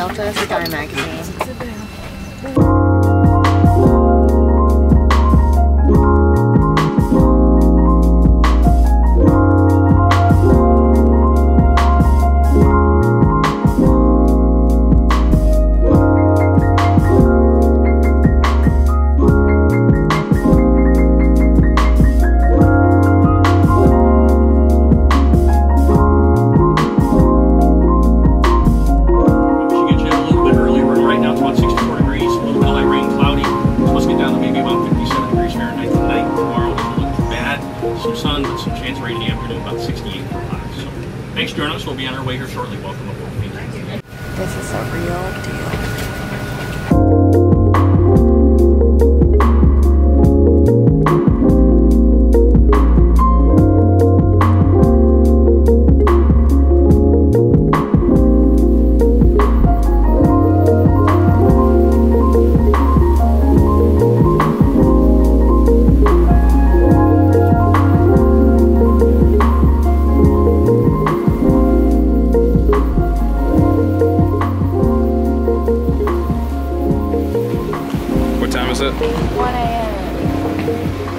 Delta is a dime magazine. But some chance the afternoon, about 68 for high. So thanks for joining us. We'll be on our way here shortly. Welcome aboard. This is a real deal. Time is it? 1 a.m.